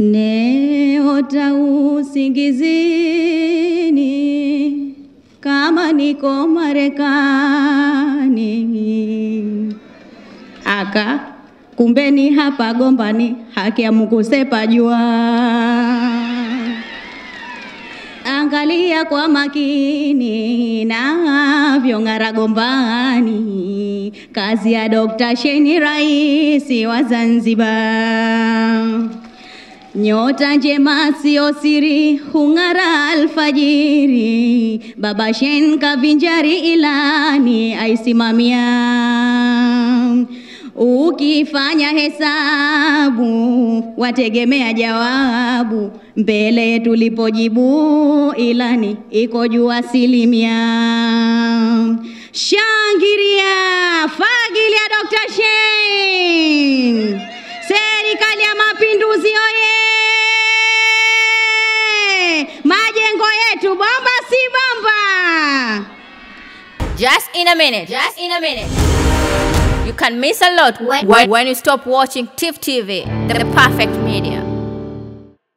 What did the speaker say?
Neota usingizini kama niko Marekani. Aka kumbeni hapa Gombani, haki ya Mungu sepajua. Angalia kwa makini navyong'ara Gombani, kazi ya Dr. Sheni, rais wa Zanzibar. Nyota njema sio siri, hung'ara alfajiri. Baba Shen kavinjari ilani aisimamia. Ukifanya hesabu wategemea jawabu, mbele tulipojibu ilani iko juu asilimia. Shangiria, yetu bomba si bomba. Just in a minute. Just in a minute. You can miss a lot when, when you stop watching TIFF TV, the perfect media.